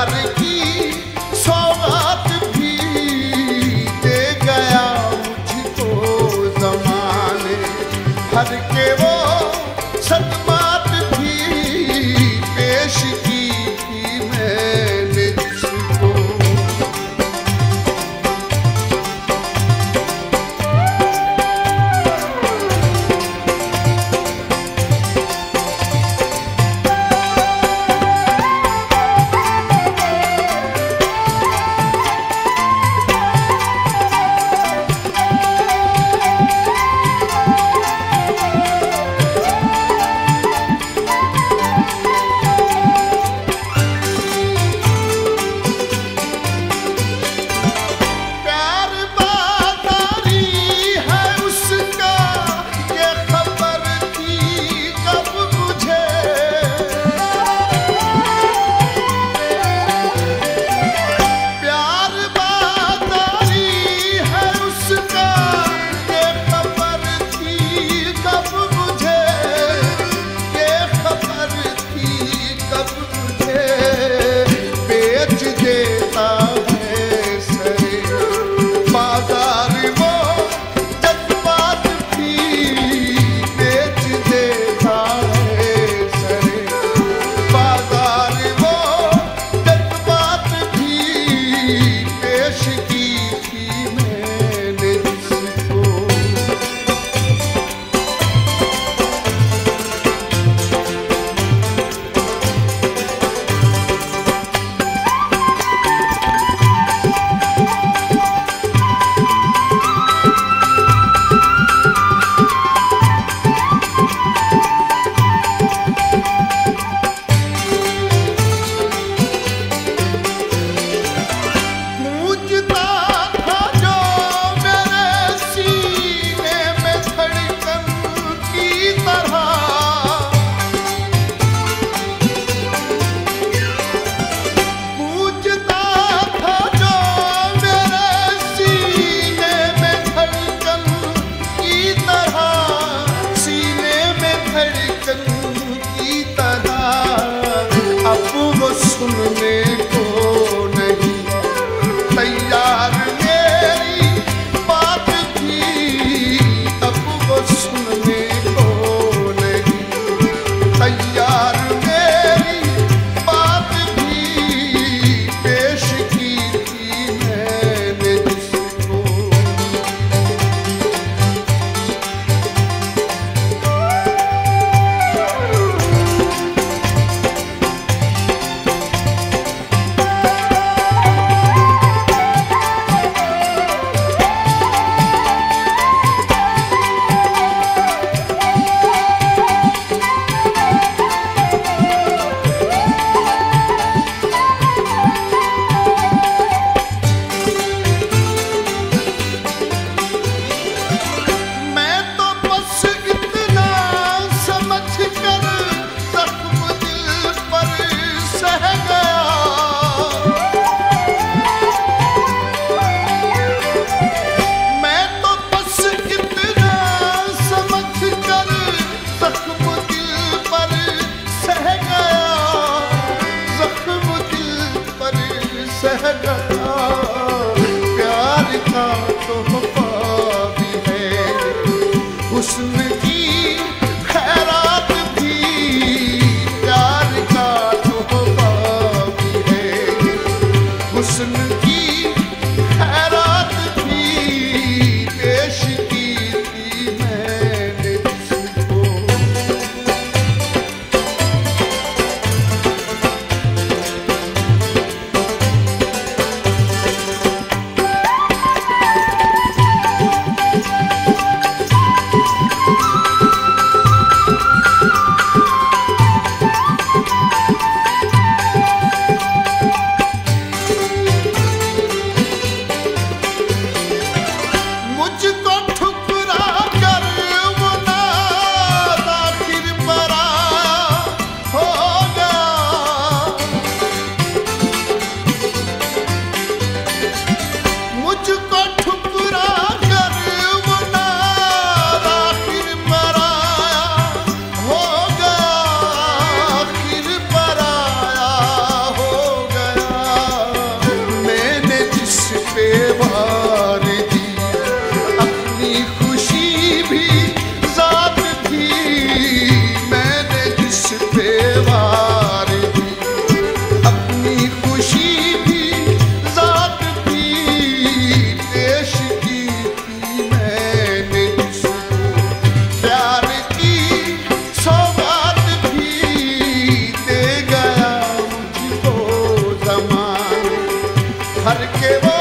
प्यार की said al que voy.